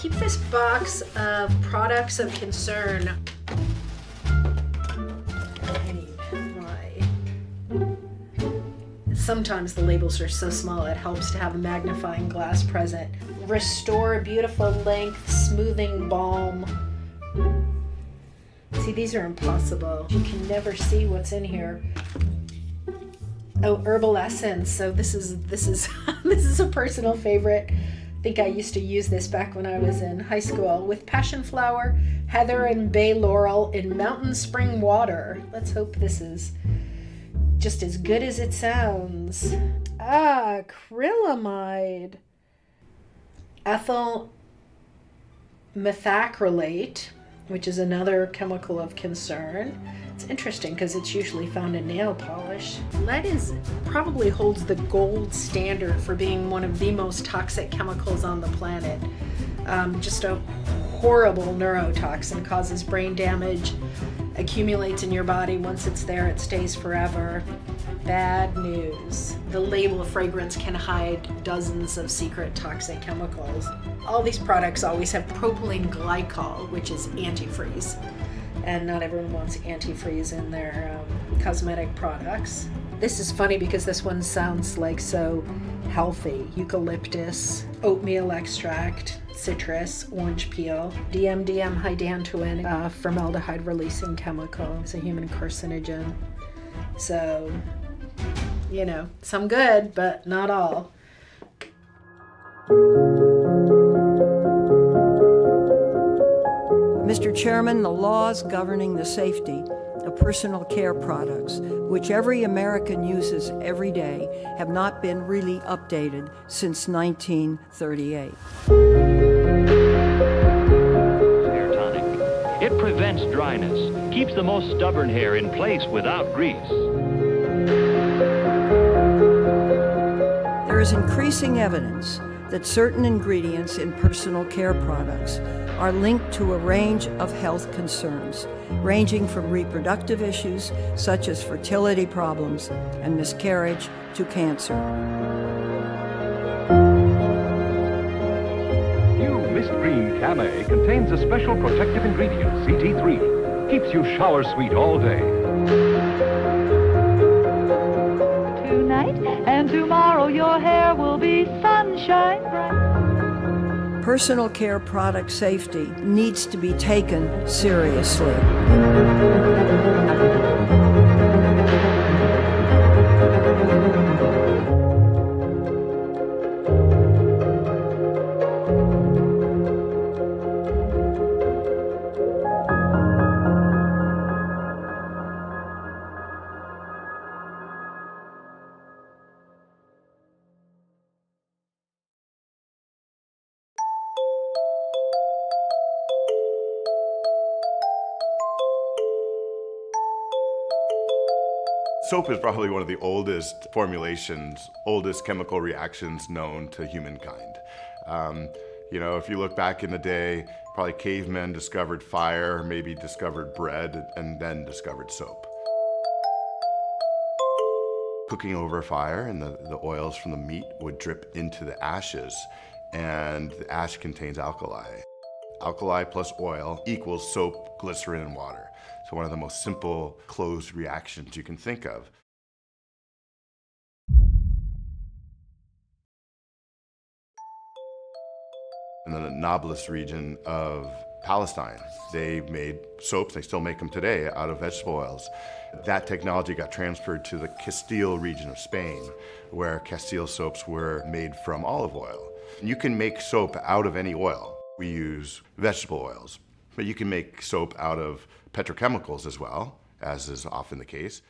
keep this box of products of concern. Sometimes the labels are so small it helps to have a magnifying glass present. Restore beautiful length, smoothing balm. See, these are impossible. You can never see what's in here. Oh, herbal essence. So this is this is this is a personal favorite. Think I used to use this back when I was in high school with passion flower, heather, and bay laurel in mountain spring water. Let's hope this is just as good as it sounds. Ah, acrylamide. Ethyl methacrylate, which is another chemical of concern. It's interesting because it's usually found in nail polish. Lead is probably holds the gold standard for being one of the most toxic chemicals on the planet. Um, just a horrible neurotoxin, causes brain damage, accumulates in your body. Once it's there, it stays forever. Bad news. The label of fragrance can hide dozens of secret toxic chemicals. All these products always have propylene glycol, which is antifreeze and not everyone wants antifreeze in their um, cosmetic products. This is funny because this one sounds like so healthy. Eucalyptus, oatmeal extract, citrus, orange peel, DMDM hydantoin, uh, formaldehyde releasing chemical. It's a human carcinogen. So, you know, some good, but not all. Mr. Chairman, the laws governing the safety of personal care products, which every American uses every day, have not been really updated since 1938. Hair tonic. It prevents dryness, keeps the most stubborn hair in place without grease. There is increasing evidence that certain ingredients in personal care products are linked to a range of health concerns, ranging from reproductive issues such as fertility problems and miscarriage to cancer. New Mist Green Camay contains a special protective ingredient, CT3. Keeps you shower sweet all day. Tonight and tomorrow your hair will be sunshine bright. Personal care product safety needs to be taken seriously. Soap is probably one of the oldest formulations, oldest chemical reactions known to humankind. Um, you know, if you look back in the day, probably cavemen discovered fire, maybe discovered bread, and then discovered soap. Cooking over a fire and the, the oils from the meat would drip into the ashes, and the ash contains alkali. Alkali plus oil equals soap, glycerin, and water. So one of the most simple closed reactions you can think of. In the Nablus region of Palestine, they made soaps, they still make them today, out of vegetable oils. That technology got transferred to the Castile region of Spain, where Castile soaps were made from olive oil. You can make soap out of any oil. We use vegetable oils, but you can make soap out of petrochemicals as well, as is often the case.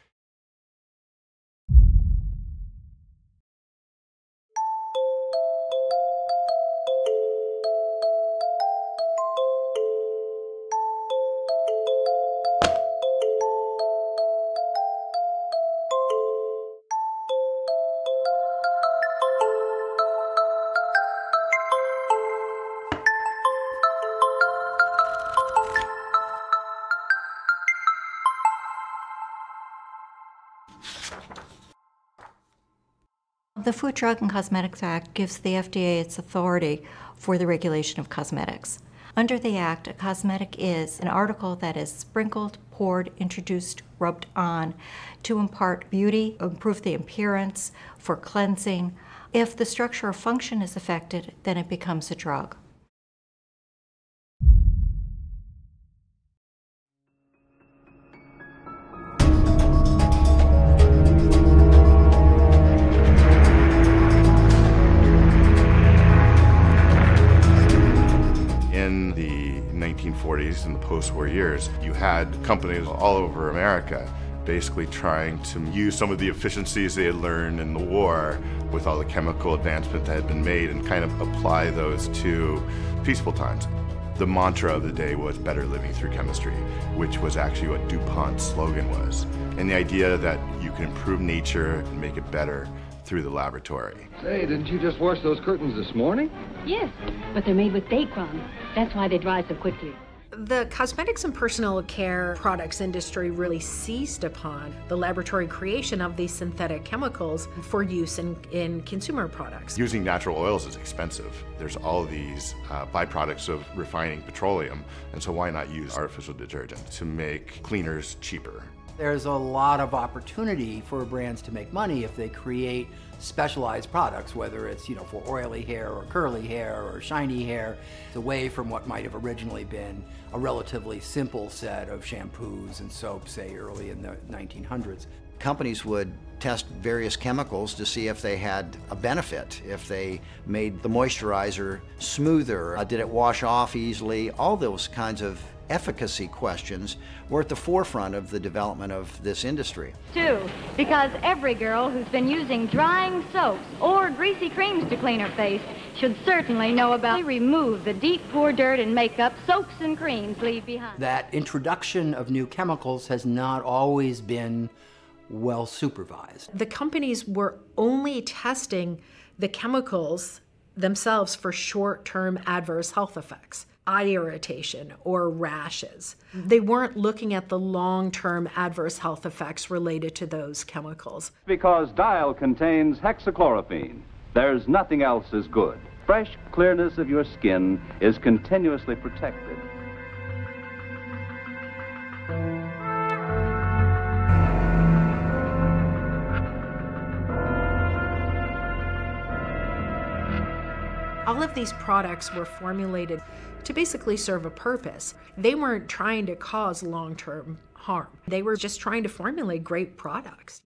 Food, Drug, and Cosmetics Act gives the FDA its authority for the regulation of cosmetics. Under the Act, a cosmetic is an article that is sprinkled, poured, introduced, rubbed on to impart beauty, improve the appearance, for cleansing. If the structure or function is affected, then it becomes a drug. You had companies all over America basically trying to use some of the efficiencies they had learned in the war with all the chemical advancement that had been made and kind of apply those to peaceful times. The mantra of the day was better living through chemistry, which was actually what DuPont's slogan was. And the idea that you can improve nature and make it better through the laboratory. Say, didn't you just wash those curtains this morning? Yes, but they're made with Dacron. That's why they dry so quickly. The cosmetics and personal care products industry really seized upon the laboratory creation of these synthetic chemicals for use in, in consumer products. Using natural oils is expensive. There's all these uh, byproducts of refining petroleum, and so why not use artificial detergent to make cleaners cheaper? There's a lot of opportunity for brands to make money if they create specialized products, whether it's you know for oily hair or curly hair or shiny hair, away from what might have originally been a relatively simple set of shampoos and soaps, say early in the 1900s. Companies would test various chemicals to see if they had a benefit, if they made the moisturizer smoother, uh, did it wash off easily, all those kinds of efficacy questions were at the forefront of the development of this industry. Two, because every girl who's been using drying soaps or greasy creams to clean her face should certainly know about remove the deep pore dirt and makeup soaps and creams leave behind. That introduction of new chemicals has not always been well supervised. The companies were only testing the chemicals themselves for short term adverse health effects eye irritation or rashes. They weren't looking at the long term adverse health effects related to those chemicals. Because Dial contains hexachlorophene, there's nothing else as good. Fresh clearness of your skin is continuously protected. Of these products were formulated to basically serve a purpose. They weren't trying to cause long term harm, they were just trying to formulate great products.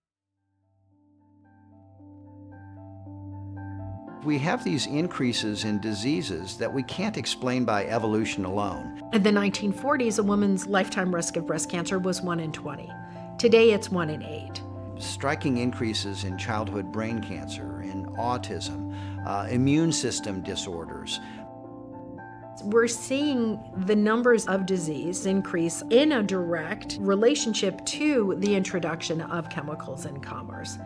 We have these increases in diseases that we can't explain by evolution alone. In the 1940s, a woman's lifetime risk of breast cancer was 1 in 20. Today, it's 1 in 8. Striking increases in childhood brain cancer, in autism, uh, immune system disorders, we're seeing the numbers of disease increase in a direct relationship to the introduction of chemicals in commerce.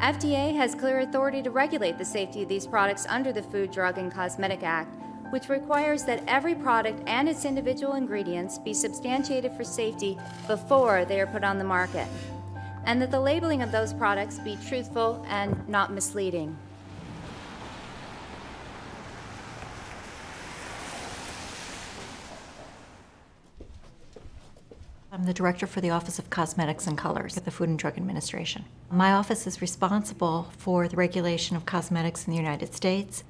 FDA has clear authority to regulate the safety of these products under the Food, Drug, and Cosmetic Act, which requires that every product and its individual ingredients be substantiated for safety before they are put on the market, and that the labeling of those products be truthful and not misleading. I'm the director for the Office of Cosmetics and Colors at the Food and Drug Administration. My office is responsible for the regulation of cosmetics in the United States.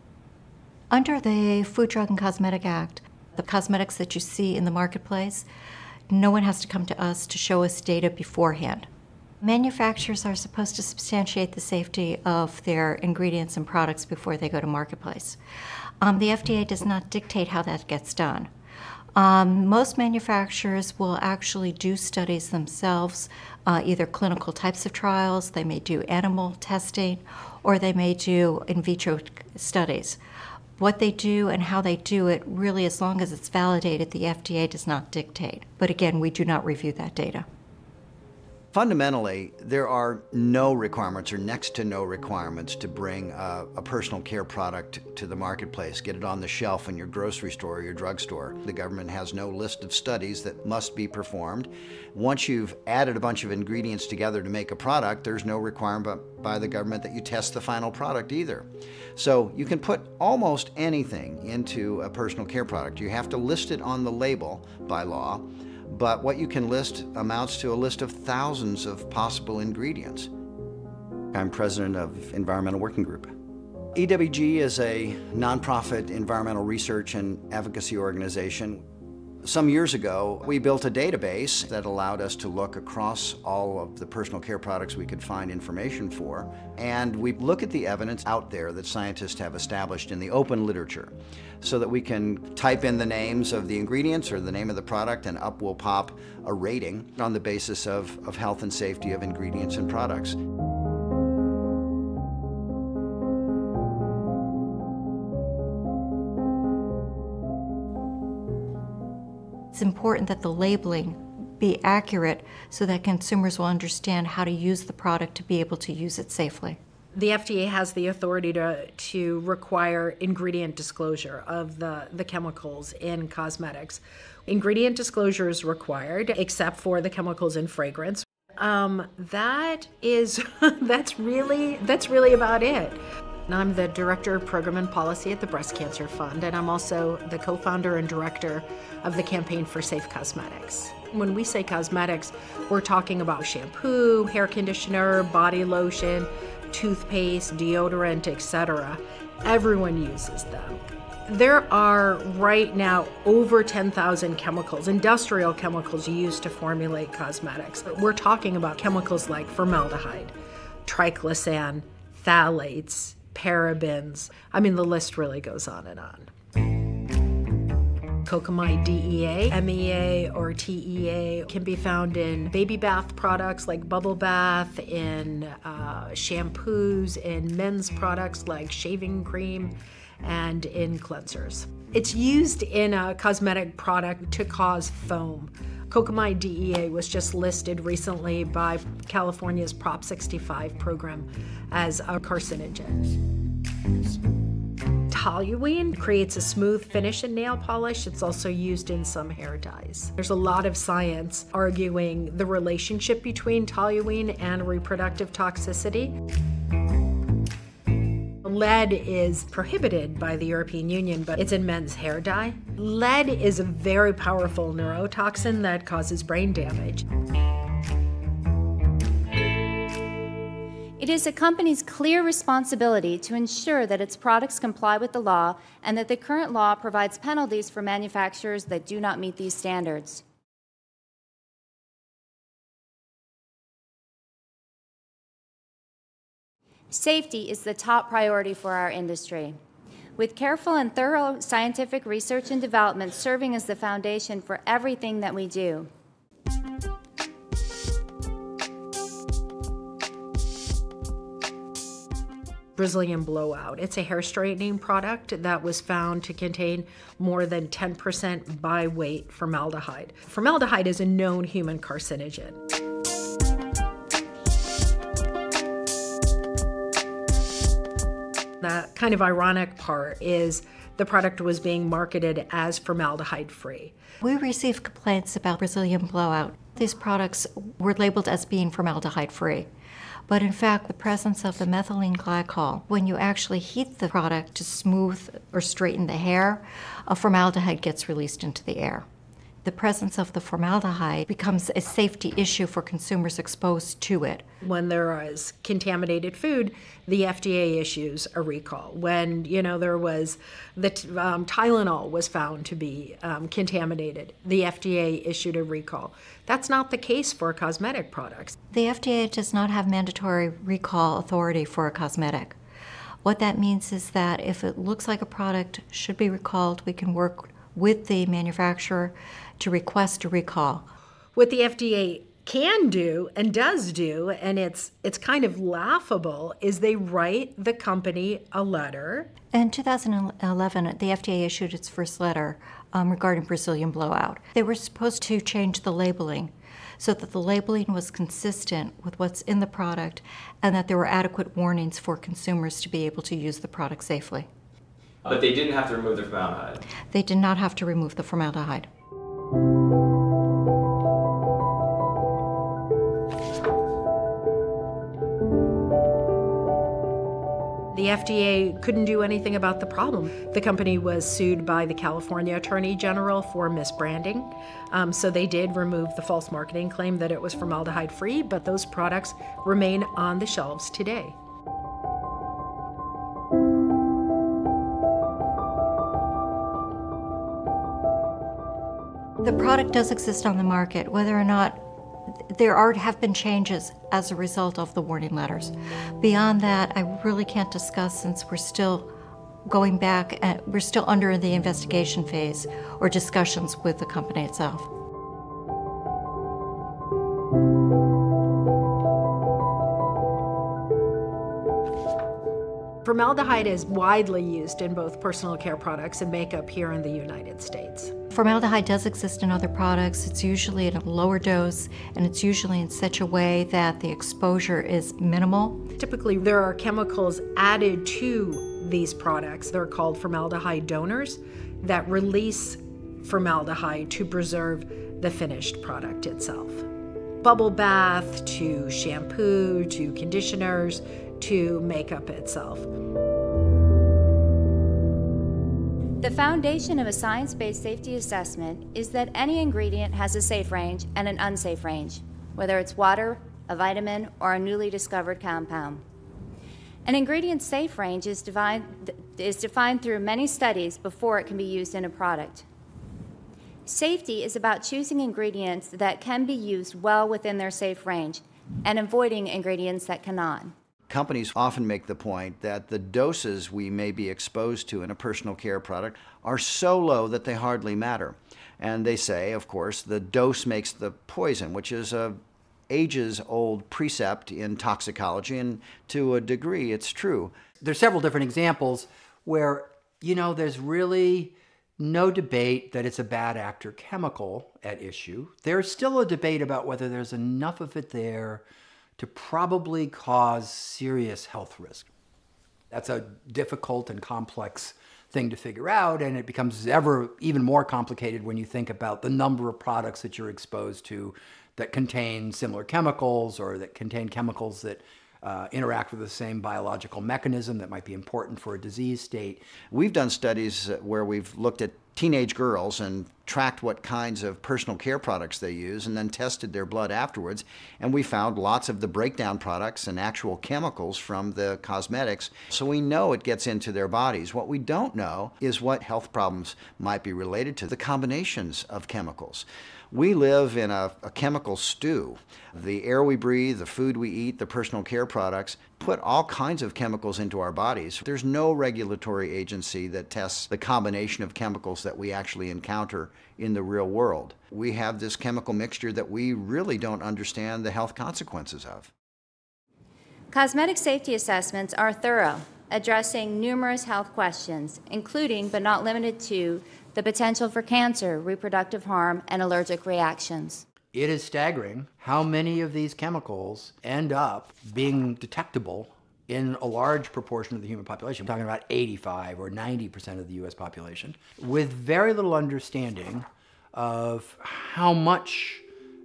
Under the Food, Drug, and Cosmetic Act, the cosmetics that you see in the marketplace, no one has to come to us to show us data beforehand. Manufacturers are supposed to substantiate the safety of their ingredients and products before they go to marketplace. Um, the FDA does not dictate how that gets done. Um, most manufacturers will actually do studies themselves, uh, either clinical types of trials, they may do animal testing, or they may do in vitro studies. What they do and how they do it, really, as long as it's validated, the FDA does not dictate. But again, we do not review that data. Fundamentally, there are no requirements or next to no requirements to bring a, a, personal care product to the marketplace, get it on the shelf in your grocery store or your drugstore. The government has no list of studies that must be performed. Once you've added a bunch of ingredients together to make a product, there's no requirement by the government that you test the final product either. So you can put almost anything into a personal care product. You have to list it on the label by law but what you can list amounts to a list of thousands of possible ingredients. I'm president of Environmental Working Group. EWG is a nonprofit environmental research and advocacy organization some years ago, we built a database that allowed us to look across all of the personal care products we could find information for, and we look at the evidence out there that scientists have established in the open literature so that we can type in the names of the ingredients or the name of the product and up will pop a rating on the basis of, of health and safety of ingredients and products. It's important that the labeling be accurate so that consumers will understand how to use the product to be able to use it safely. The FDA has the authority to, to require ingredient disclosure of the, the chemicals in cosmetics. Ingredient disclosure is required, except for the chemicals in fragrance. Um, that is, that's really, that's really about it. I'm the Director of Program and Policy at the Breast Cancer Fund, and I'm also the co founder and director of the Campaign for Safe Cosmetics. When we say cosmetics, we're talking about shampoo, hair conditioner, body lotion, toothpaste, deodorant, etc. Everyone uses them. There are right now over 10,000 chemicals, industrial chemicals used to formulate cosmetics. We're talking about chemicals like formaldehyde, triclosan, phthalates, parabens. I mean, the list really goes on and on. Cocamide DEA, MEA, or TEA can be found in baby bath products like bubble bath, in uh, shampoos, in men's products like shaving cream, and in cleansers. It's used in a cosmetic product to cause foam. Cocamide DEA was just listed recently by California's Prop 65 program as a carcinogen. Toluene creates a smooth finish in nail polish. It's also used in some hair dyes. There's a lot of science arguing the relationship between toluene and reproductive toxicity. Lead is prohibited by the European Union, but it's in men's hair dye. Lead is a very powerful neurotoxin that causes brain damage. It is a company's clear responsibility to ensure that its products comply with the law and that the current law provides penalties for manufacturers that do not meet these standards. Safety is the top priority for our industry. With careful and thorough scientific research and development serving as the foundation for everything that we do. Brazilian Blowout. It's a hair straightening product that was found to contain more than 10% by weight formaldehyde. Formaldehyde is a known human carcinogen. Kind of ironic part is the product was being marketed as formaldehyde free. We received complaints about Brazilian Blowout. These products were labeled as being formaldehyde free. But in fact, the presence of the methylene glycol, when you actually heat the product to smooth or straighten the hair, a formaldehyde gets released into the air the presence of the formaldehyde becomes a safety issue for consumers exposed to it. When there is contaminated food, the FDA issues a recall. When you know there was the um, Tylenol was found to be um, contaminated, the FDA issued a recall. That's not the case for cosmetic products. The FDA does not have mandatory recall authority for a cosmetic. What that means is that if it looks like a product should be recalled, we can work with the manufacturer to request a recall. What the FDA can do and does do, and it's it's kind of laughable, is they write the company a letter. In 2011, the FDA issued its first letter um, regarding Brazilian blowout. They were supposed to change the labeling so that the labeling was consistent with what's in the product and that there were adequate warnings for consumers to be able to use the product safely. But they didn't have to remove the formaldehyde. They did not have to remove the formaldehyde. The FDA couldn't do anything about the problem. The company was sued by the California Attorney General for misbranding. Um, so they did remove the false marketing claim that it was formaldehyde free, but those products remain on the shelves today. The product does exist on the market, whether or not there are have been changes as a result of the warning letters. Beyond that, I really can't discuss since we're still going back and we're still under the investigation phase or discussions with the company itself. Formaldehyde is widely used in both personal care products and makeup here in the United States. Formaldehyde does exist in other products. It's usually at a lower dose and it's usually in such a way that the exposure is minimal. Typically, there are chemicals added to these products. They're called formaldehyde donors that release formaldehyde to preserve the finished product itself. Bubble bath to shampoo to conditioners to makeup itself. The foundation of a science based safety assessment is that any ingredient has a safe range and an unsafe range, whether it's water, a vitamin, or a newly discovered compound. An ingredient's safe range is defined, is defined through many studies before it can be used in a product. Safety is about choosing ingredients that can be used well within their safe range and avoiding ingredients that cannot. Companies often make the point that the doses we may be exposed to in a personal care product are so low that they hardly matter. And they say, of course, the dose makes the poison, which is a ages old precept in toxicology, and to a degree, it's true. There's several different examples where, you know, there's really no debate that it's a bad actor chemical at issue. There's still a debate about whether there's enough of it there to probably cause serious health risk. That's a difficult and complex thing to figure out, and it becomes ever even more complicated when you think about the number of products that you're exposed to that contain similar chemicals or that contain chemicals that uh, interact with the same biological mechanism that might be important for a disease state. We've done studies where we've looked at teenage girls and tracked what kinds of personal care products they use and then tested their blood afterwards. And we found lots of the breakdown products and actual chemicals from the cosmetics. So we know it gets into their bodies. What we don't know is what health problems might be related to the combinations of chemicals. We live in a, a, chemical stew. The air we breathe, the food we eat, the personal care products put all kinds of chemicals into our bodies. There's no regulatory agency that tests the combination of chemicals that we actually encounter in the real world. We have this chemical mixture that we really don't understand the health consequences of. Cosmetic safety assessments are thorough, addressing numerous health questions, including but not limited to the potential for cancer, reproductive harm, and allergic reactions. It is staggering how many of these chemicals end up being detectable in a large proportion of the human population. I'm talking about 85 or 90% of the US population, with very little understanding of how much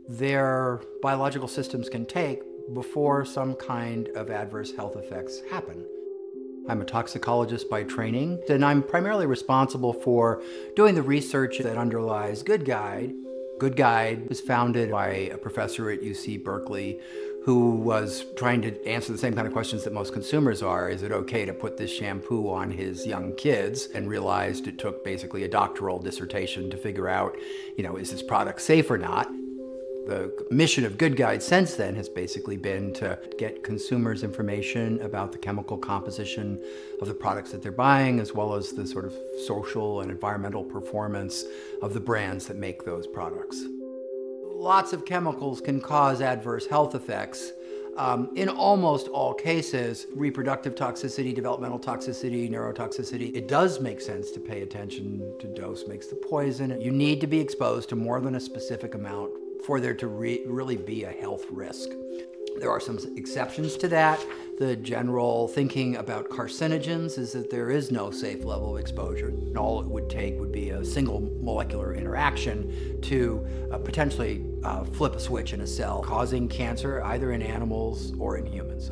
their biological systems can take before some kind of adverse health effects happen. I'm a toxicologist by training, and I'm primarily responsible for doing the research that underlies Good Guide. Good Guide was founded by a professor at UC Berkeley who was trying to answer the same kind of questions that most consumers are. Is it okay to put this shampoo on his young kids? And realized it took basically a doctoral dissertation to figure out, you know, is this product safe or not? The mission of Good Guide since then has basically been to get consumers information about the chemical composition of the products that they're buying, as well as the sort of social and environmental performance of the brands that make those products. Lots of chemicals can cause adverse health effects. Um, in almost all cases, reproductive toxicity, developmental toxicity, neurotoxicity, it does make sense to pay attention to dose makes the poison. You need to be exposed to more than a specific amount for there to re really be a health risk. There are some exceptions to that. The general thinking about carcinogens is that there is no safe level of exposure. And all it would take would be a single molecular interaction to uh, potentially uh, flip a switch in a cell, causing cancer either in animals or in humans.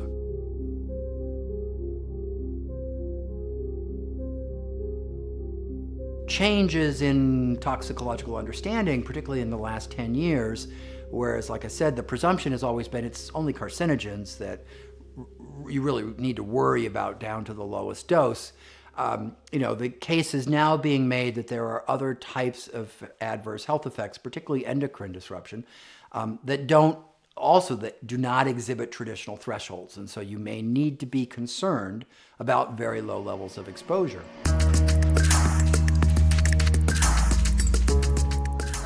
Changes in toxicological understanding, particularly in the last 10 years, whereas, like I said, the presumption has always been it's only carcinogens that you really need to worry about down to the lowest dose. Um, you know, the case is now being made that there are other types of adverse health effects, particularly endocrine disruption, um, that don't also that do not exhibit traditional thresholds. And so you may need to be concerned about very low levels of exposure.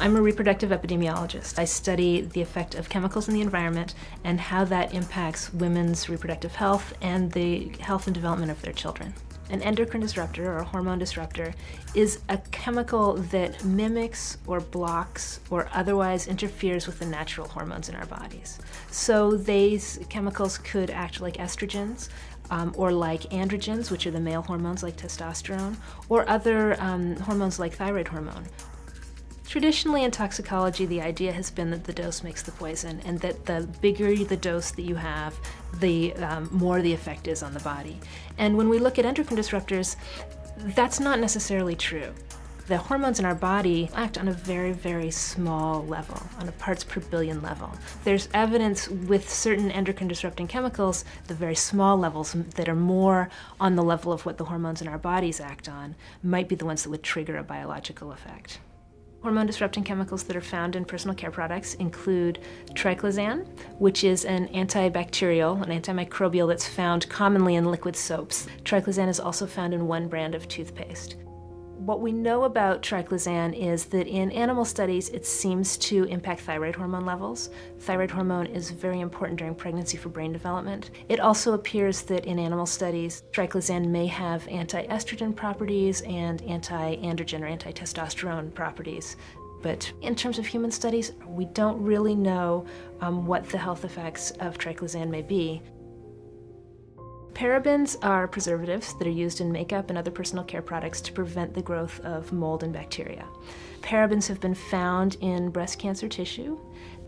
I'm a reproductive epidemiologist. I study the effect of chemicals in the environment and how that impacts women's reproductive health and the health and development of their children. An endocrine disruptor or a hormone disruptor is a chemical that mimics or blocks or otherwise interferes with the natural hormones in our bodies. So these chemicals could act like estrogens, um, or like androgens, which are the male hormones like testosterone, or other um, hormones like thyroid hormone. Traditionally in toxicology, the idea has been that the dose makes the poison and that the bigger the dose that you have, the um, more the effect is on the body. And when we look at endocrine disruptors, that's not necessarily true. The hormones in our body act on a very, very small level, on a parts per billion level. There's evidence with certain endocrine disrupting chemicals, the very small levels that are more on the level of what the hormones in our bodies act on, might be the ones that would trigger a biological effect. Hormone disrupting chemicals that are found in personal care products include triclosan, which is an antibacterial, an antimicrobial that's found commonly in liquid soaps. Triclosan is also found in one brand of toothpaste. What we know about triclosan is that in animal studies, it seems to impact thyroid hormone levels. Thyroid hormone is very important during pregnancy for brain development. It also appears that in animal studies, triclosan may have anti-estrogen properties and anti-androgen or anti-testosterone properties. But in terms of human studies, we don't really know um, what the health effects of triclosan may be. Parabens are preservatives that are used in makeup and other personal care products to prevent the growth of mold and bacteria. Parabens have been found in breast cancer tissue,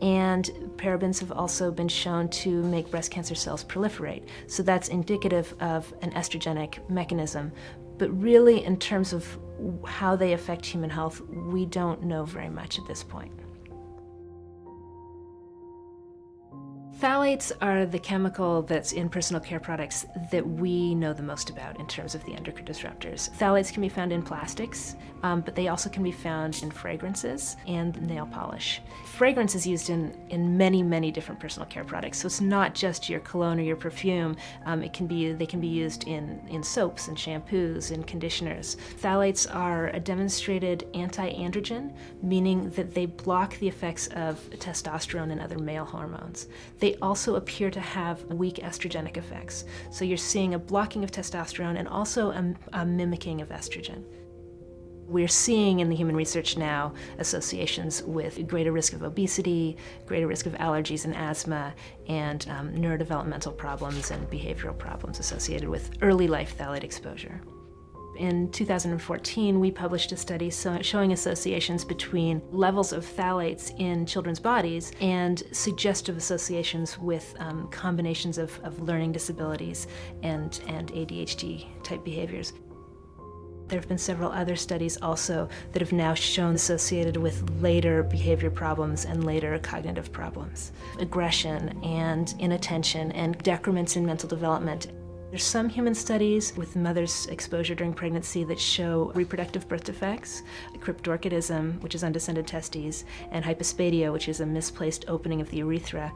and parabens have also been shown to make breast cancer cells proliferate. So that's indicative of an estrogenic mechanism. But really, in terms of how they affect human health, we don't know very much at this point. Phthalates are the chemical that's in personal care products that we know the most about in terms of the endocrine disruptors. Phthalates can be found in plastics, um, but they also can be found in fragrances and nail polish. Fragrance is used in, in many, many different personal care products, so it's not just your cologne or your perfume. Um, it can be, they can be used in, in soaps and shampoos and conditioners. Phthalates are a demonstrated anti-androgen, meaning that they block the effects of testosterone and other male hormones. They they also appear to have weak estrogenic effects. So you're seeing a blocking of testosterone and also a, a mimicking of estrogen. We're seeing in the human research now associations with greater risk of obesity, greater risk of allergies and asthma, and um, neurodevelopmental problems and behavioral problems associated with early life phthalate exposure. In 2014, we published a study showing associations between levels of phthalates in children's bodies and suggestive associations with um, combinations of, of learning disabilities and, and ADHD type behaviors. There have been several other studies also that have now shown associated with later behavior problems and later cognitive problems, aggression and inattention and decrements in mental development. There's some human studies with mother's exposure during pregnancy that show reproductive birth defects, cryptorchidism, which is undescended testes, and hypospadia, which is a misplaced opening of the urethra.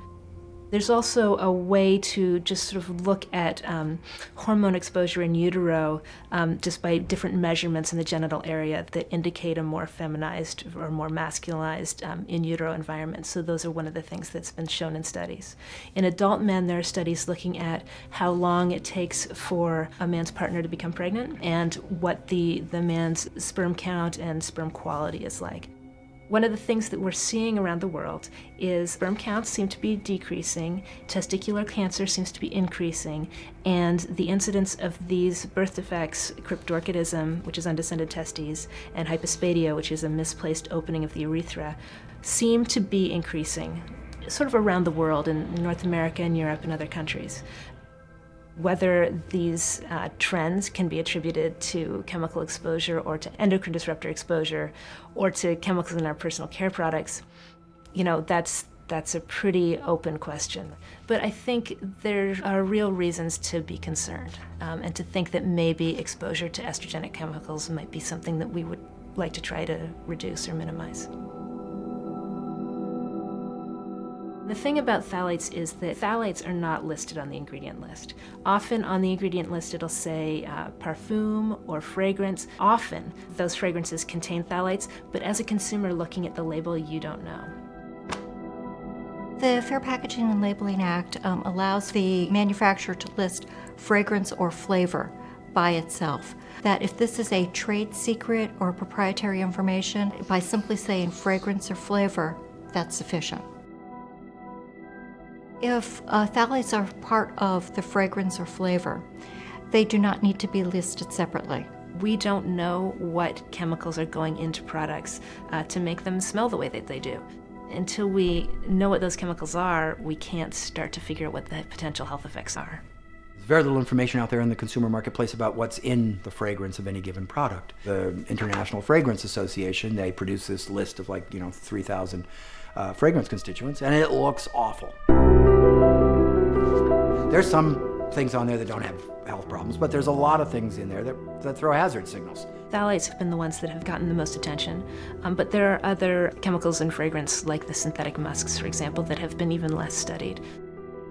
There's also a way to just sort of look at um, hormone exposure in utero um, just by different measurements in the genital area that indicate a more feminized or more masculinized um, in utero environment. So those are one of the things that's been shown in studies. In adult men, there are studies looking at how long it takes for a man's partner to become pregnant and what the, the man's sperm count and sperm quality is like. One of the things that we're seeing around the world is sperm counts seem to be decreasing, testicular cancer seems to be increasing, and the incidence of these birth defects, cryptorchidism, which is undescended testes, and hypospadia, which is a misplaced opening of the urethra, seem to be increasing sort of around the world in North America and Europe and other countries. Whether these uh, trends can be attributed to chemical exposure or to endocrine disruptor exposure or to chemicals in our personal care products, you know, that's that's a pretty open question. But I think there are real reasons to be concerned um, and to think that maybe exposure to estrogenic chemicals might be something that we would like to try to reduce or minimize. The thing about phthalates is that phthalates are not listed on the ingredient list. Often on the ingredient list it'll say uh, parfum or fragrance. Often those fragrances contain phthalates, but as a consumer looking at the label, you don't know. The Fair Packaging and Labeling Act um, allows the manufacturer to list fragrance or flavor by itself. That if this is a trade secret or proprietary information, by simply saying fragrance or flavor, that's sufficient. If uh, phthalates are part of the fragrance or flavor, they do not need to be listed separately. We don't know what chemicals are going into products uh, to make them smell the way that they do. Until we know what those chemicals are, we can't start to figure out what the potential health effects are. There's very little information out there in the consumer marketplace about what's in the fragrance of any given product. The International Fragrance Association, they produce this list of like, you know, 3,000 uh, fragrance constituents, and it looks awful. There's some things on there that don't have health problems, but there's a lot of things in there that, that throw hazard signals. Phthalates have been the ones that have gotten the most attention, um, but there are other chemicals in fragrance, like the synthetic musks, for example, that have been even less studied.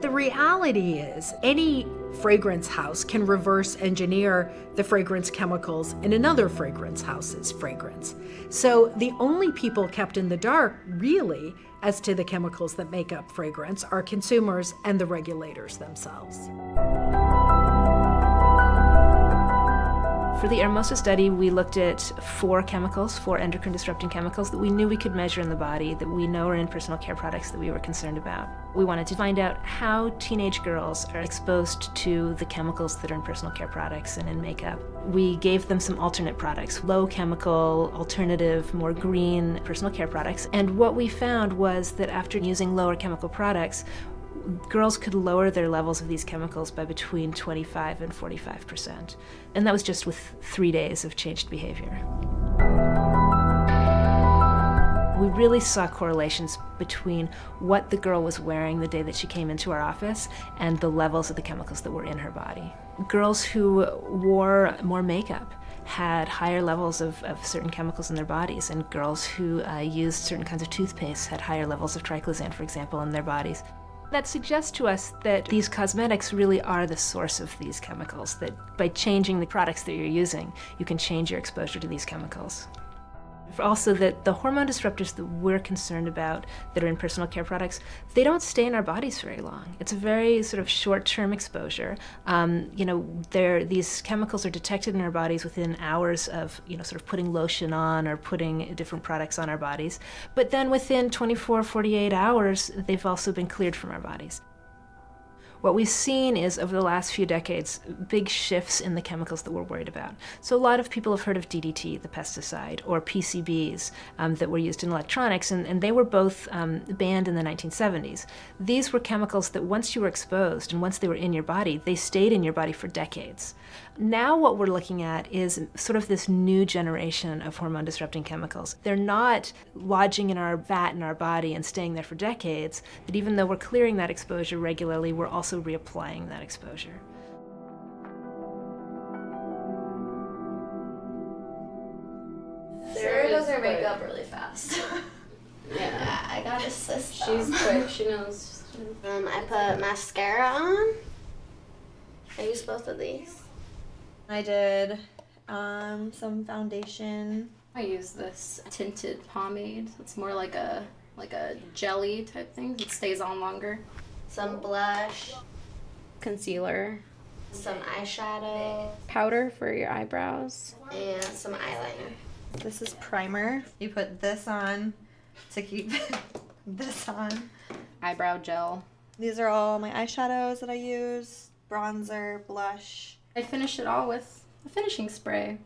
The reality is, any fragrance house can reverse engineer the fragrance chemicals in another fragrance house's fragrance. So the only people kept in the dark, really, as to the chemicals that make up fragrance are consumers and the regulators themselves. For the Hermosa study, we looked at four chemicals, four endocrine disrupting chemicals that we knew we could measure in the body, that we know are in personal care products that we were concerned about. We wanted to find out how teenage girls are exposed to the chemicals that are in personal care products and in makeup. We gave them some alternate products, low chemical, alternative, more green personal care products. And what we found was that after using lower chemical products, girls could lower their levels of these chemicals by between 25 and 45 percent. And that was just with three days of changed behavior. We really saw correlations between what the girl was wearing the day that she came into our office and the levels of the chemicals that were in her body. Girls who wore more makeup had higher levels of, of certain chemicals in their bodies, and girls who uh, used certain kinds of toothpaste had higher levels of triclosan, for example, in their bodies. That suggests to us that these cosmetics really are the source of these chemicals, that by changing the products that you're using, you can change your exposure to these chemicals. Also, that the hormone disruptors that we're concerned about that are in personal care products, they don't stay in our bodies very long. It's a very sort of short-term exposure. Um, you know, these chemicals are detected in our bodies within hours of, you know, sort of putting lotion on or putting different products on our bodies. But then within 24, 48 hours, they've also been cleared from our bodies. What we've seen is over the last few decades, big shifts in the chemicals that we're worried about. So a lot of people have heard of DDT, the pesticide, or PCBs um, that were used in electronics, and, and they were both um, banned in the 1970s. These were chemicals that once you were exposed and once they were in your body, they stayed in your body for decades. Now what we're looking at is sort of this new generation of hormone disrupting chemicals. They're not lodging in our vat in our body and staying there for decades, but even though we're clearing that exposure regularly, we're also reapplying that exposure. Sarah does her makeup really fast. yeah, I got a system. She's quick. She knows. Um, I put mascara on. I use both of these. I did um, some foundation. I use this tinted pomade. It's more like a like a jelly type thing. It stays on longer. Some blush. Concealer. Some eyeshadow. Powder for your eyebrows. And some eyeliner. This is primer. You put this on to keep this on. Eyebrow gel. These are all my eyeshadows that I use bronzer, blush. I finish it all with a finishing spray.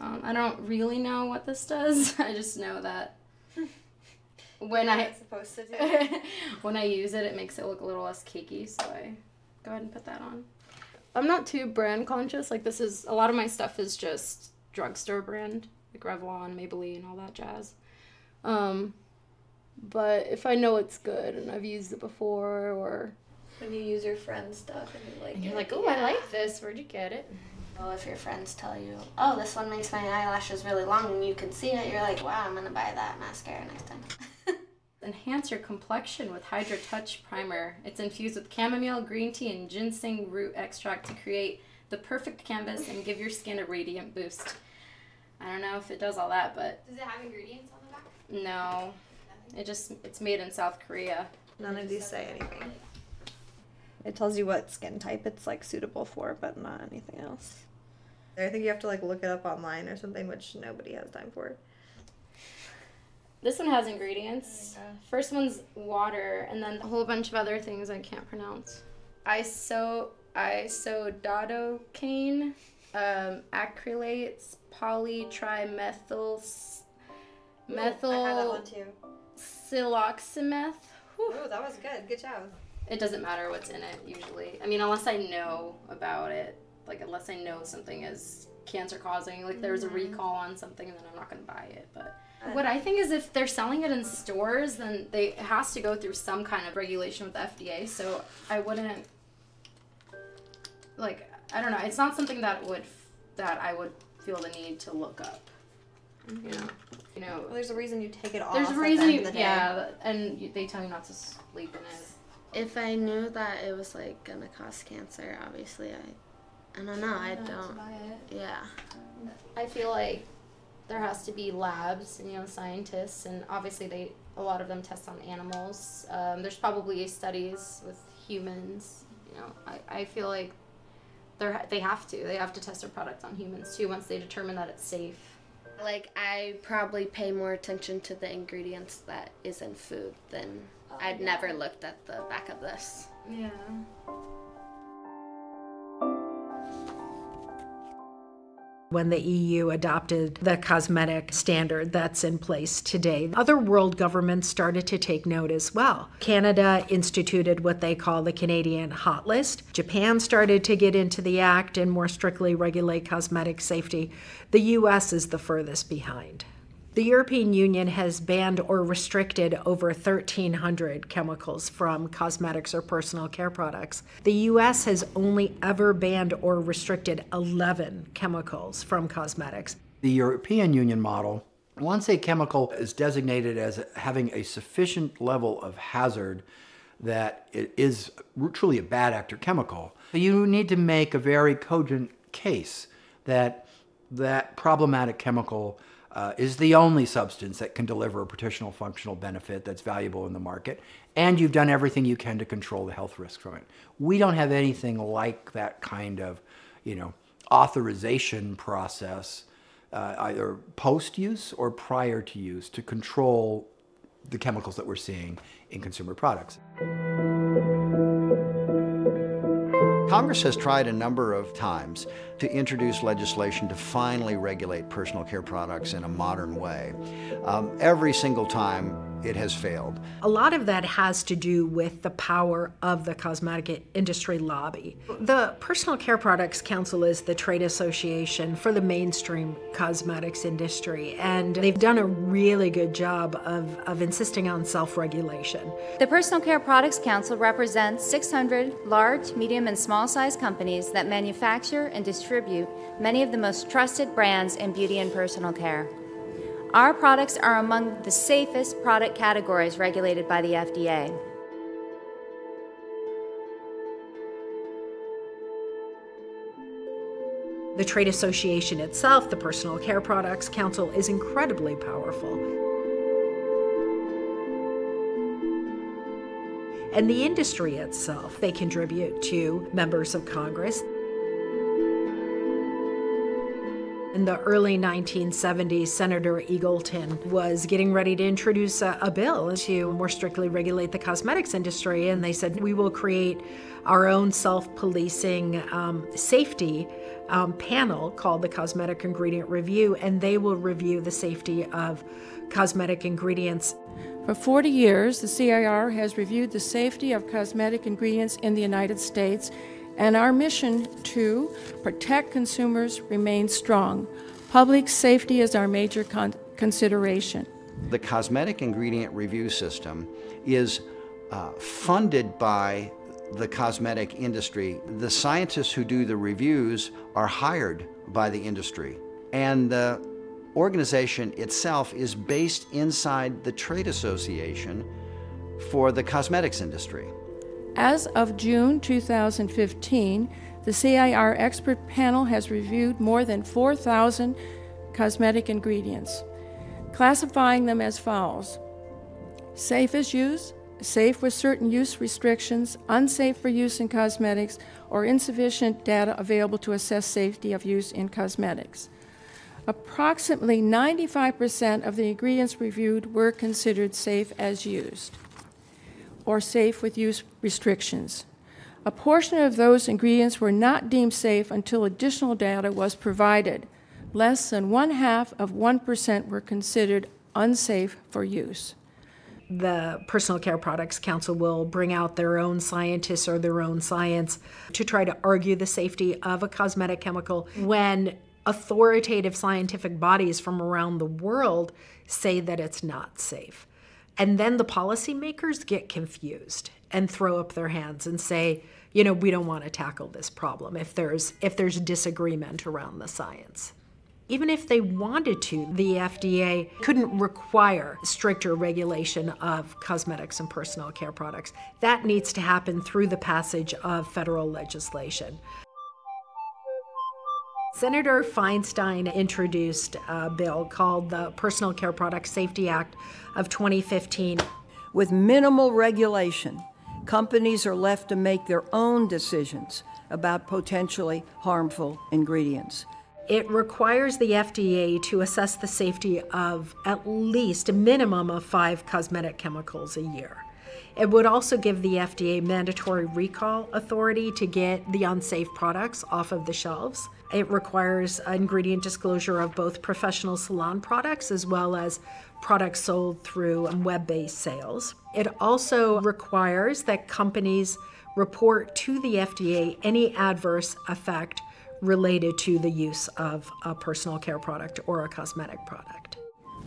Um, I don't really know what this does. I just know that when I supposed to do. when I use it, it makes it look a little less cakey. So I go ahead and put that on. I'm not too brand conscious. Like this is a lot of my stuff is just drugstore brand, like Revlon, Maybelline, all that jazz. Um, but if I know it's good and I've used it before, or When you use your friend's stuff and you like and you're it. like, oh, I like this. Where'd you get it? Oh, if your friends tell you, oh, this one makes my eyelashes really long, and you can see it, you're like, wow, I'm gonna buy that mascara next time. Enhance your complexion with Hydra Touch Primer. It's infused with chamomile, green tea, and ginseng root extract to create the perfect canvas and give your skin a radiant boost. I don't know if it does all that, but Does it have ingredients on the back? no. It just it's made in South Korea. None of these say anything. It tells you what skin type it's like suitable for, but not anything else. I think you have to like look it up online or something, which nobody has time for. This one has ingredients. First one's water, and then a whole bunch of other things I can't pronounce. Iso isododocaine, um, acrylates, polytrimethyl s- methyl I had that one too. siloxameth. Ooh, that was good. Good job. It doesn't matter what's in it usually. I mean, unless I know about it, like unless I know something is cancer causing, like there's a Mm-hmm. recall on something, and then I'm not gonna buy it. But what I think is if they're selling it in stores, then they it has to go through some kind of regulation with the FDA. So I wouldn't like I don't know. It's not something that would that I would feel the need to look up. You know, you know. Well, there's a reason you take it off. There's a the reason, end you, the yeah, and they tell you not to sleep in it. If I knew that it was like gonna cause cancer, obviously I, I don't know. I Not don't. Yeah. I feel like there has to be labs and you know scientists, and obviously they a lot of them test on animals. Um, there's probably studies with humans. You know, I, I feel like they they have to they have to test their products on humans too once they determine that it's safe. Like I probably pay more attention to the ingredients that is in food than Oh I'd never looked at the back of this. Yeah. when the EU adopted the cosmetic standard that's in place today. Other world governments started to take note as well. Canada instituted what they call the Canadian Hot List. Japan started to get into the act and more strictly regulate cosmetic safety. The US is the furthest behind. The European Union has banned or restricted over 1,300 chemicals from cosmetics or personal care products. The US has only ever banned or restricted 11 chemicals from cosmetics. The European Union model, once a chemical is designated as having a sufficient level of hazard that it is truly a bad actor chemical, you need to make a very cogent case that that problematic chemical uh, is the only substance that can deliver a potential functional benefit that's valuable in the market, and you've done everything you can to control the health risks from it. We don't have anything like that kind of, you know, authorization process, uh, either post-use or prior to use, to control the chemicals that we're seeing in consumer products. Congress has tried a number of times to introduce legislation to finally regulate personal care products in a modern way. Um, every single time it has failed. A lot of that has to do with the power of the cosmetic industry lobby. The Personal Care Products Council is the trade association for the mainstream cosmetics industry, and they've done a really good job of, of insisting on self regulation. The Personal Care Products Council represents 600 large, medium, and small sized companies that manufacture and distribute many of the most trusted brands in beauty and personal care. Our products are among the safest product categories regulated by the FDA. The trade association itself, the Personal Care Products Council, is incredibly powerful. And the industry itself, they contribute to members of Congress. In the early 1970s, Senator Eagleton was getting ready to introduce a, a, bill to more strictly regulate the cosmetics industry, and they said, We will create our own self policing um, safety um, panel called the Cosmetic Ingredient Review, and they will review the safety of cosmetic ingredients. For 40 years, the CIR has reviewed the safety of cosmetic ingredients in the United States and our mission to protect consumers remains strong. Public safety is our major con consideration. The cosmetic ingredient review system is uh, funded by the cosmetic industry. The scientists who do the reviews are hired by the industry. And the organization itself is based inside the trade association for the cosmetics industry. As of June 2015, the CIR expert panel has reviewed more than 4,000 cosmetic ingredients, classifying them as follows safe as use, safe with certain use restrictions, unsafe for use in cosmetics, or insufficient data available to assess safety of use in cosmetics. Approximately 95% of the ingredients reviewed were considered safe as used or safe with use restrictions. A portion of those ingredients were not deemed safe until additional data was provided. Less than one half of 1% were considered unsafe for use. The Personal Care Products Council will bring out their own scientists or their own science to try to argue the safety of a cosmetic chemical when authoritative scientific bodies from around the world say that it's not safe. And then the policymakers get confused and throw up their hands and say, you know, we don't want to tackle this problem if there's if there's disagreement around the science. Even if they wanted to, the FDA couldn't require stricter regulation of cosmetics and personal care products. That needs to happen through the passage of federal legislation. Senator Feinstein introduced a bill called the Personal Care Product Safety Act of 2015. With minimal regulation, companies are left to make their own decisions about potentially harmful ingredients. It requires the FDA to assess the safety of at least a minimum of five cosmetic chemicals a year. It would also give the FDA mandatory recall authority to get the unsafe products off of the shelves. It requires ingredient disclosure of both professional salon products as well as products sold through web based sales. It also requires that companies report to the FDA any adverse effect related to the use of a personal care product or a cosmetic product.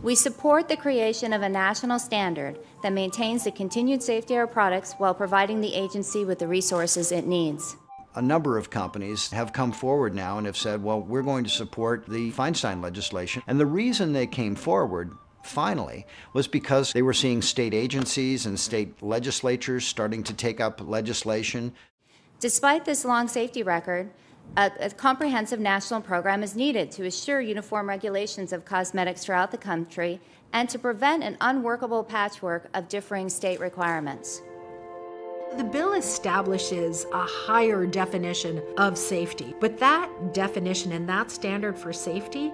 We support the creation of a national standard that maintains the continued safety of our products while providing the agency with the resources it needs. A number of companies have come forward now and have said, well, we're going to support the Feinstein legislation. And the reason they came forward finally was because they were seeing state agencies and state legislatures starting to take up legislation. Despite this long safety record, a, a, comprehensive national program is needed to assure uniform regulations of cosmetics throughout the country and to prevent an unworkable patchwork of differing state requirements. The bill establishes a higher definition of safety, but that definition and that standard for safety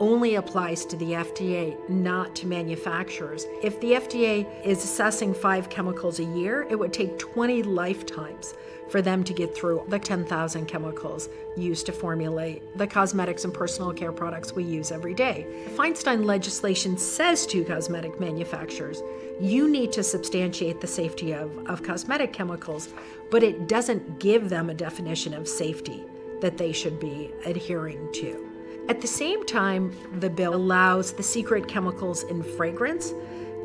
only applies to the FDA, not to manufacturers. If the FDA is assessing five chemicals a year, it would take 20 lifetimes for them to get through the 10,000 chemicals used to formulate the cosmetics and personal care products we use every day. Feinstein legislation says to cosmetic manufacturers, you need to substantiate the safety of, of cosmetic chemicals, but it doesn't give them a definition of safety that they should be adhering to. At the same time, the bill allows the secret chemicals in fragrance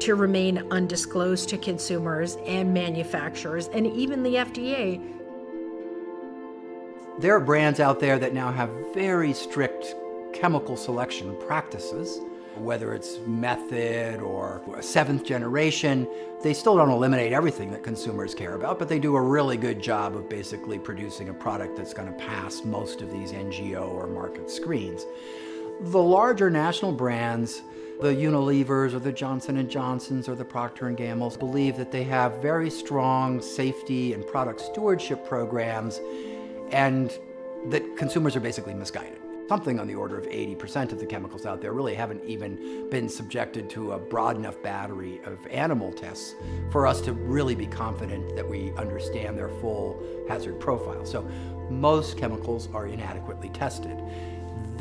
to remain undisclosed to consumers and manufacturers and even the FDA. There are brands out there that now have very strict chemical selection practices, whether it's method or seventh generation. They still don't eliminate everything that consumers care about, but they do a really good job of basically producing a product that's going to pass most of these NGO or market screens. The larger national brands the Unilevers or the Johnson & Johnsons or the Procter & Gamble's believe that they have very strong safety and product stewardship programs and that consumers are basically misguided. something on the order of 80% of the chemicals out there really haven't even been subjected to a broad enough battery of animal tests for us to really be confident that we understand their full hazard profile. So most chemicals are inadequately tested.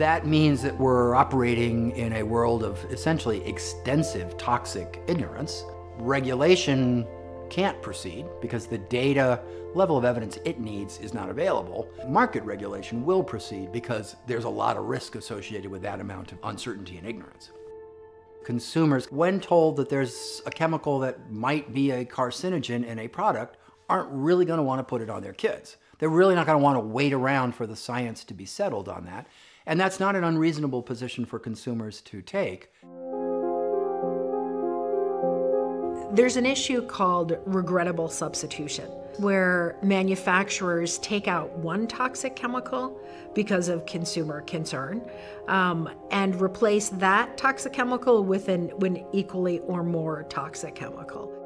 That means that we're operating in a world of essentially extensive toxic ignorance. Regulation can't proceed because the data level of evidence it needs is not available. Market regulation will proceed because there's a lot of risk associated with that amount of uncertainty and ignorance. Consumers, when told that there's a chemical that might be a carcinogen in a product, aren't really going to want to put it on their kids. They're really not going to want to wait around for the science to be settled on that. And that's not an unreasonable position for consumers to take. There's an issue called regrettable substitution, where manufacturers take out one toxic chemical because of consumer concern um, and replace that toxic chemical with an, an equally or more toxic chemical.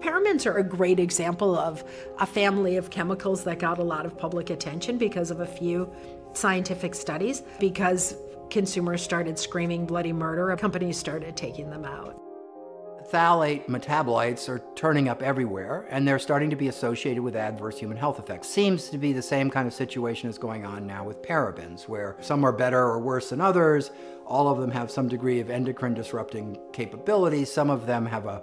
Parabens are a great example of a family of chemicals that got a lot of public attention because of a few scientific studies. Because consumers started screaming bloody murder, companies started taking them out phthalate metabolites are turning up everywhere and they're starting to be associated with adverse human health effects. Seems to be the same kind of situation as going on now with parabens, where some are better or worse than others. All of them have some degree of endocrine disrupting capabilities. Some of them have a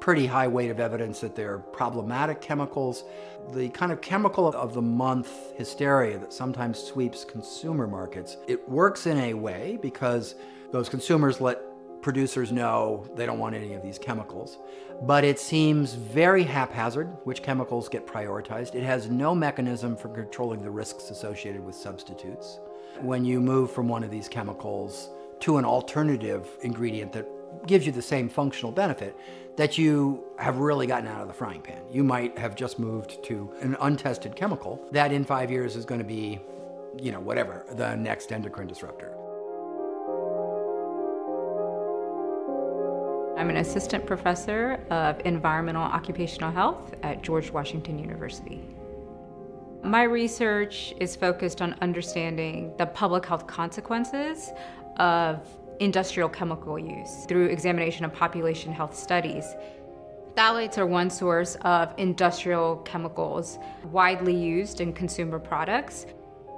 pretty high weight of evidence that they're problematic chemicals. The kind of chemical of the month hysteria that sometimes sweeps consumer markets, it works in a way because those consumers let producers know they don't want any of these chemicals. But it seems very haphazard which chemicals get prioritized. It has no mechanism for controlling the risks associated with substitutes. When you move from one of these chemicals to an alternative ingredient that gives you the same functional benefit, that you have really gotten out of the frying pan. You might have just moved to an untested chemical that in five years is going to be, you know, whatever, the next endocrine disruptor. I'm an assistant professor of environmental occupational health at George Washington University. My research is focused on understanding the public health consequences of industrial chemical use through examination of population health studies. Phthalates are one source of industrial chemicals widely used in consumer products.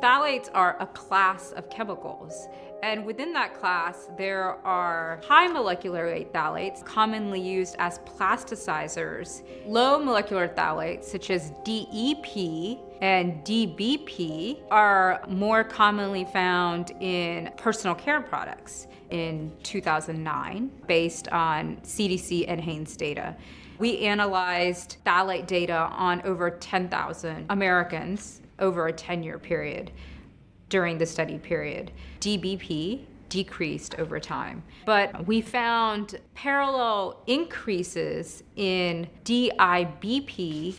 Phthalates are a class of chemicals and within that class, there are high molecular weight phthalates, commonly used as plasticizers. Low molecular phthalates, such as DEP and DBP, are more commonly found in personal care products in 2009, based on CDC NHANES data. We analyzed phthalate data on over 10,000 Americans over a 10 year period during the study period. DBP decreased over time. But we found parallel increases in DIBP,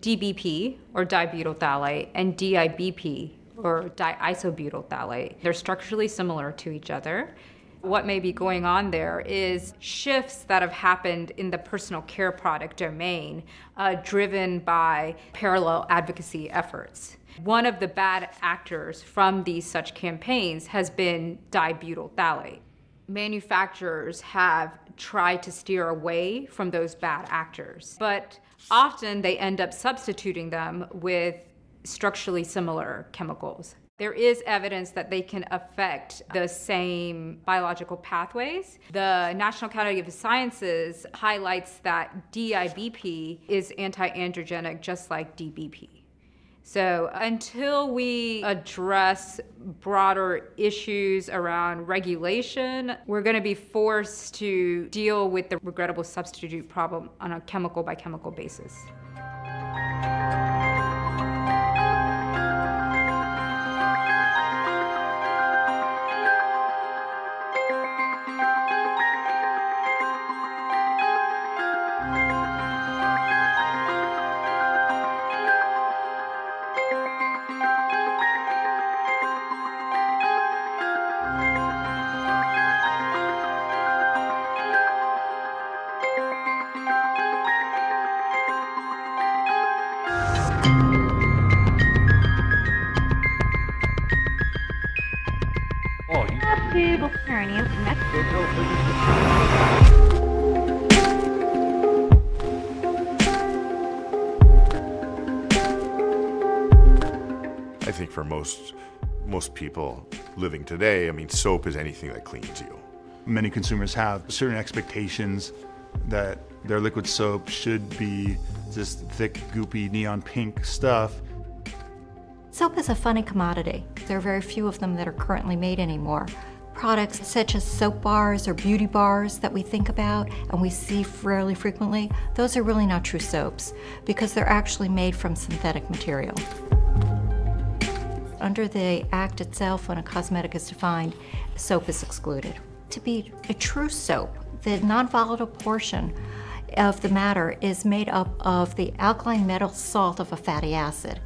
DBP, or dibutyl phthalate, and DIBP, or diisobutyl phthalate. They're structurally similar to each other. What may be going on there is shifts that have happened in the personal care product domain, uh, driven by parallel advocacy efforts. One of the bad actors from these such campaigns has been dibutyl phthalate. Manufacturers have tried to steer away from those bad actors, but often they end up substituting them with structurally similar chemicals. There is evidence that they can affect the same biological pathways. The National Academy of Sciences highlights that DIBP is anti androgenic just like DBP. So until we address broader issues around regulation, we're going to be forced to deal with the regrettable substitute problem on a chemical by chemical basis. Living today, I mean, soap is anything that cleans you. Many consumers have certain expectations that their liquid soap should be this thick, goopy, neon pink stuff. Soap is a funny commodity. There are very few of them that are currently made anymore. Products such as soap bars or beauty bars that we think about and we see fairly frequently, those are really not true soaps because they're actually made from synthetic material. Under the Act itself, when a cosmetic is defined, soap is excluded. To be a true soap, the non-volatile portion of the matter is made up of the alkaline metal salt of a fatty acid.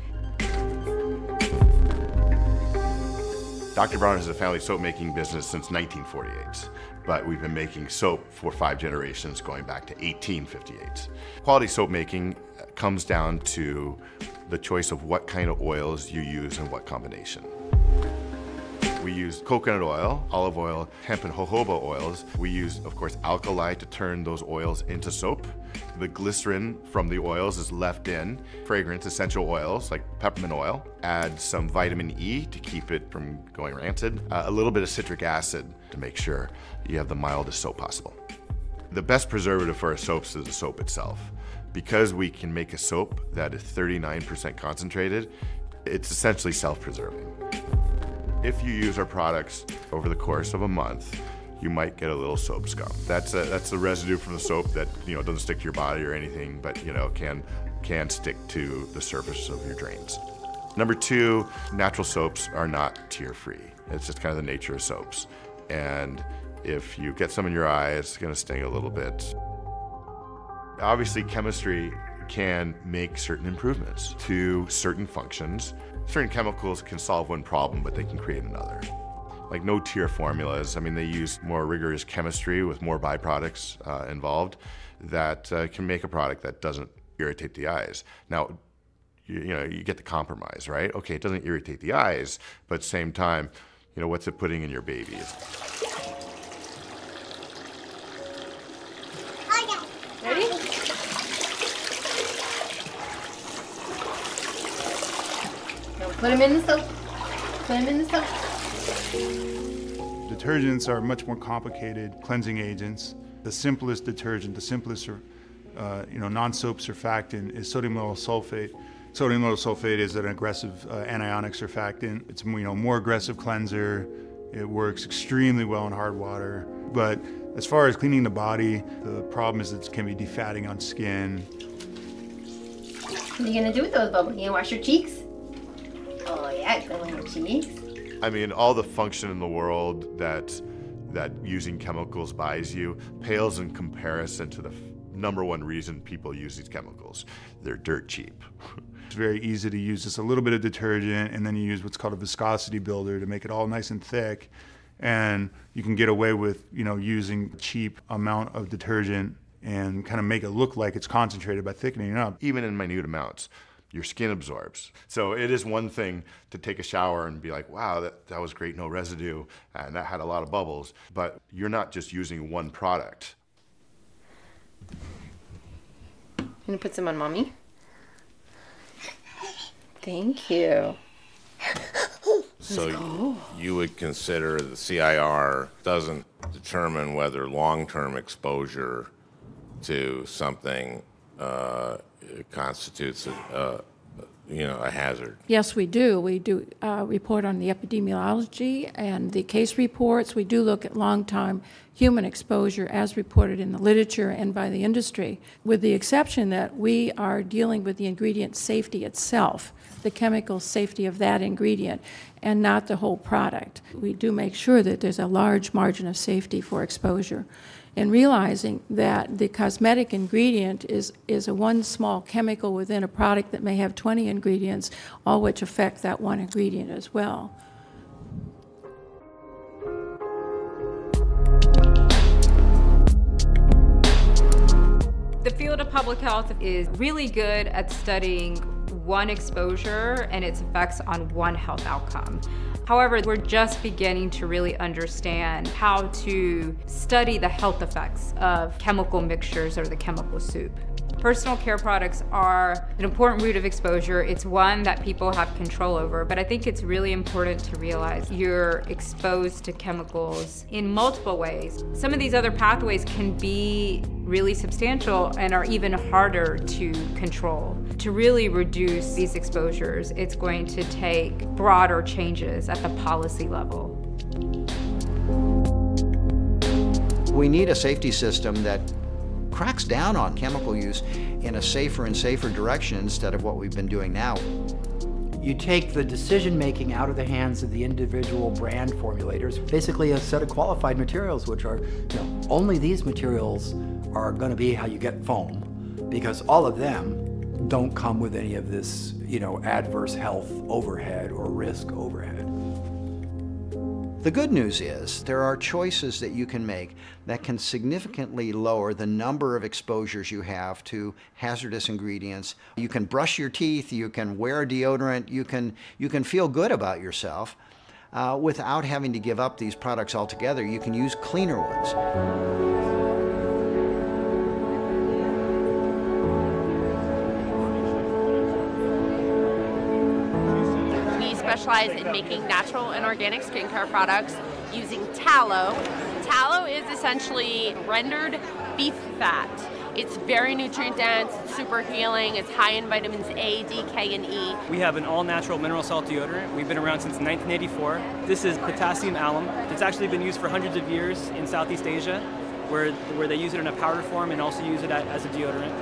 Dr. Bronner has a family soap making business since 1948, but we've been making soap for five generations going back to 1858. Quality soap making uh, comes down to the choice of what kind of oils you use and what combination. We use coconut oil, olive oil, hemp and jojoba oils. We use, of course, alkali to turn those oils into soap. The glycerin from the oils is left in. Fragrance, essential oils like peppermint oil. Add some vitamin E to keep it from going rancid. Uh, a little bit of citric acid to make sure you have the mildest soap possible. The best preservative for our soaps is the soap itself. Because we can make a soap that is 39% concentrated, it's essentially self-preserving. If you use our products over the course of a month, you might get a little soap scum. That's a, that's the residue from the soap that you know doesn't stick to your body or anything, but you know can can stick to the surface of your drains. Number two, natural soaps are not tear-free. It's just kind of the nature of soaps, and if you get some in your eye, it's going to sting a little bit. Obviously, chemistry can make certain improvements to certain functions. Certain chemicals can solve one problem, but they can create another. Like no tear formulas, I mean, they use more rigorous chemistry with more byproducts uh, involved that uh, can make a product that doesn't irritate the eyes. Now, you, you know, you get the compromise, right? Okay, it doesn't irritate the eyes, but at the same time, you know, what's it putting in your babies? Ready? Put them in the soap. Put them in the soap. Detergents are much more complicated cleansing agents. The simplest detergent, the simplest uh, you know, non-soap surfactant is sodium lauryl sulfate. Sodium lauryl sulfate is an aggressive uh, anionic surfactant. It's you know more aggressive cleanser. It works extremely well in hard water. But as far as cleaning the body, the problem is it can be defatting on skin. What are you gonna do with those bubbles? You gonna wash your cheeks? Oh yeah, clean your cheeks. I mean, all the function in the world that that using chemicals buys you pales in comparison to the f- number one reason people use these chemicals. They're dirt cheap. It's very easy to use just a little bit of detergent, and then you use what's called a viscosity builder to make it all nice and thick. And you can get away with, you know, using cheap amount of detergent and kind of make it look like it's concentrated by thickening it up. Even in minute amounts, your skin absorbs. So it is one thing to take a shower and be like, wow, that, that was great, no residue, and that had a lot of bubbles. But you're not just using one product. Gonna put some on mommy? Thank you. So you, you would consider the CIR doesn't determine whether long-term exposure to something uh, constitutes a, you know, a hazard. Yes, we do. We do uh, report on the epidemiology and the case reports. We do look at long-time human exposure as reported in the literature and by the industry, with the exception that we are dealing with the ingredient safety itself, the chemical safety of that ingredient, and not the whole product. We do make sure that there's a large margin of safety for exposure and realizing that the cosmetic ingredient is, is a one small chemical within a product that may have 20 ingredients, all which affect that one ingredient as well. The field of public health is really good at studying one exposure and its effects on one health outcome. However, we're just beginning to really understand how to study the health effects of chemical mixtures or the chemical soup. Personal care products are an important route of exposure. It's one that people have control over, but I think it's really important to realize you're exposed to chemicals in multiple ways. Some of these other pathways can be really substantial and are even harder to control. To really reduce these exposures, it's going to take broader changes at the policy level. We need a safety system that cracks down on chemical use in a safer and safer direction instead of what we've been doing now. You take the decision making out of the hands of the individual brand formulators, basically a set of qualified materials, which are, you know, only these materials are going to be how you get foam, because all of them don't come with any of this, you know, adverse health overhead or risk overhead. The good news is there are choices that you can make that can significantly lower the number of exposures you have to hazardous ingredients. You can brush your teeth, you can wear deodorant, you can, you can feel good about yourself uh, without having to give up these products altogether. You can use cleaner ones. Specialize in making natural and organic skincare products using tallow. Tallow is essentially rendered beef fat. It's very nutrient dense, it's super healing, it's high in vitamins A, D, K, and E. We have an all natural mineral salt deodorant. We've been around since 1984. This is potassium alum. It's actually been used for hundreds of years in Southeast Asia, where, where they use it in a powder form and also use it as a deodorant.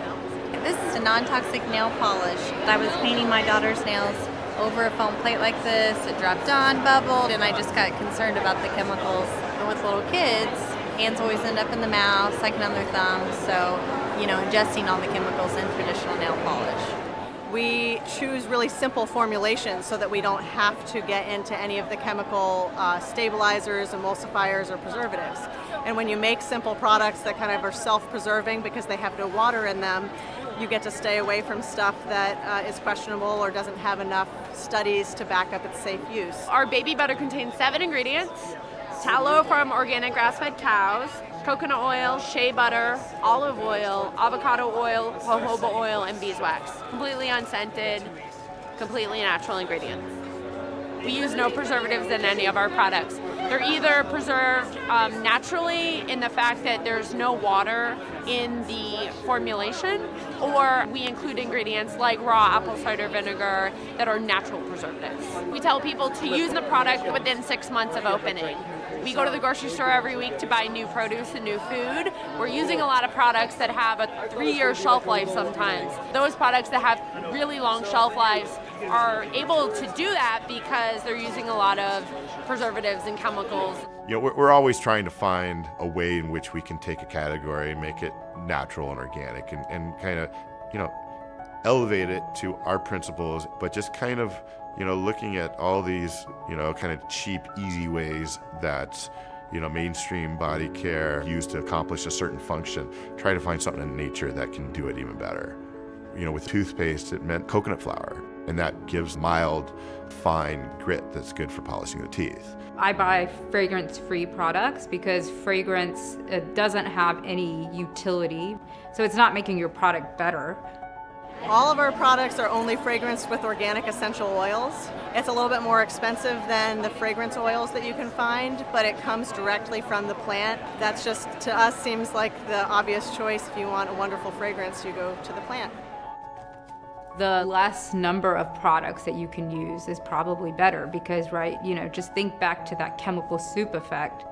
This is a non toxic nail polish. I was painting my daughter's nails over a foam plate like this. It dropped on, bubbled, and I just got concerned about the chemicals. And with little kids, hands always end up in the mouth, sucking on their thumbs, so, you know, ingesting all the chemicals in traditional nail polish. We choose really simple formulations so that we don't have to get into any of the chemical uh, stabilizers, emulsifiers, or preservatives. And when you make simple products that kind of are self-preserving because they have no water in them, you get to stay away from stuff that uh, is questionable or doesn't have enough studies to back up its safe use. Our baby butter contains seven ingredients. Tallow from organic grass-fed cows, coconut oil, shea butter, olive oil, avocado oil, jojoba oil, and beeswax. Completely unscented, completely natural ingredients. We use no preservatives in any of our products. They're either preserved um, naturally in the fact that there's no water in the formulation, or we include ingredients like raw apple cider vinegar that are natural preservatives. We tell people to use the product within six months of opening. We go to the grocery store every week to buy new produce and new food. We're using a lot of products that have a three year shelf life sometimes. Those products that have really long shelf lives are able to do that because they're using a lot of preservatives and chemicals. You know, we're, always trying to find a way in which we can take a category and make it natural and organic and, and kind of, you know, elevate it to our principles, but just kind of, you know, looking at all these, you know, kind of cheap, easy ways that, you know, mainstream body care used to accomplish a certain function. Try to find something in nature that can do it even better. You know, with toothpaste, it meant coconut flour, and that gives mild, fine grit that's good for polishing the teeth. I buy fragrance free products because fragrance uh, doesn't have any utility, so it's not making your product better. All of our products are only fragranced with organic essential oils. It's a little bit more expensive than the fragrance oils that you can find, but it comes directly from the plant. That's just, to us, seems like the obvious choice. If you want a wonderful fragrance, you go to the plant. The less number of products that you can use is probably better because, right, you know, just think back to that chemical soup effect.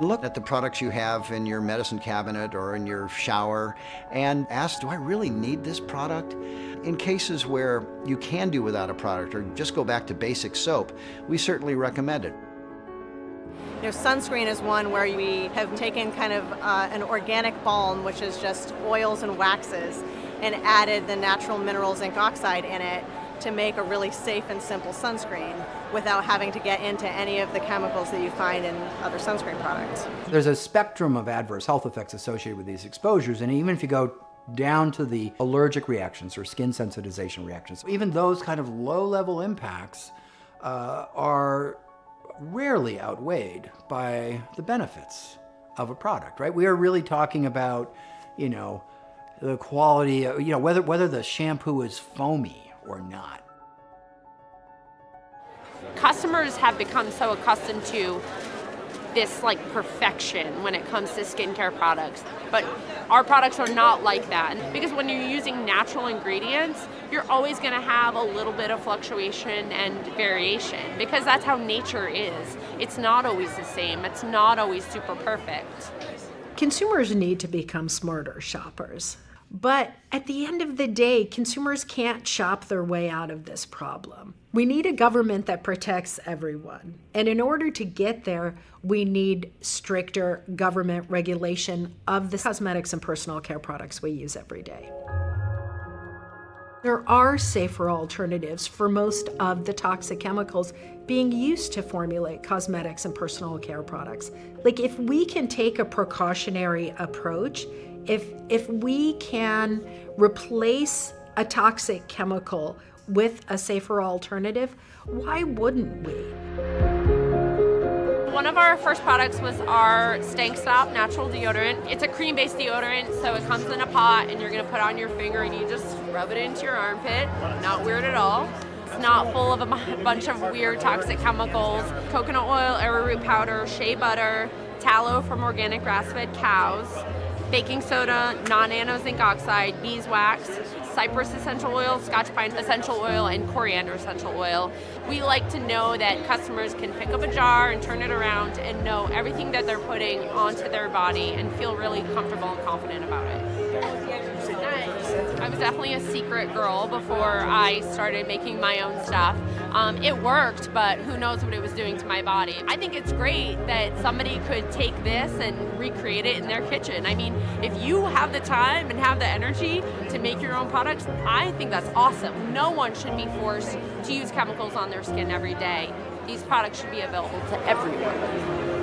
Look at the products you have in your medicine cabinet or in your shower and ask, do I really need this product? In cases where you can do without a product or just go back to basic soap, we certainly recommend it. You know, sunscreen is one where we have taken kind of uh, an organic balm, which is just oils and waxes, and added the natural mineral zinc oxide in it to make a really safe and simple sunscreen without having to get into any of the chemicals that you find in other sunscreen products. There's a spectrum of adverse health effects associated with these exposures, and even if you go down to the allergic reactions or skin sensitization reactions, even those kind of low level impacts uh, are rarely outweighed by the benefits of a product, right? We are really talking about, you know, the quality, you know, whether, whether the shampoo is foamy or not. Customers have become so accustomed to this like perfection when it comes to skincare products. But our products are not like that. Because when you're using natural ingredients, you're always going to have a little bit of fluctuation and variation because that's how nature is. It's not always the same, it's not always super perfect. Consumers need to become smarter shoppers. But at the end of the day, consumers can't shop their way out of this problem. We need a government that protects everyone. And in order to get there, we need stricter government regulation of the cosmetics and personal care products we use every day. There are safer alternatives for most of the toxic chemicals being used to formulate cosmetics and personal care products. Like if we can take a precautionary approach if if we can replace a toxic chemical with a safer alternative, why wouldn't we? One of our first products was our Stank Stop natural deodorant. It's a cream-based deodorant, so it comes in a pot and you're gonna put on your finger and you just rub it into your armpit. Not weird at all. It's not full of a bunch of weird toxic chemicals. Coconut oil, arrowroot powder, shea butter, tallow from organic grass-fed cows, baking soda, non-nano zinc oxide, beeswax, cypress essential oil, scotch pine essential oil, and coriander essential oil. We like to know that customers can pick up a jar and turn it around and know everything that they're putting onto their body and feel really comfortable and confident about it. I was definitely a secret girl before I started making my own stuff. Um, it worked, but who knows what it was doing to my body. I think it's great that somebody could take this and recreate it in their kitchen. I mean, if you have the time and have the energy to make your own products, I think that's awesome. No one should be forced to use chemicals on their skin every day. These products should be available to everyone.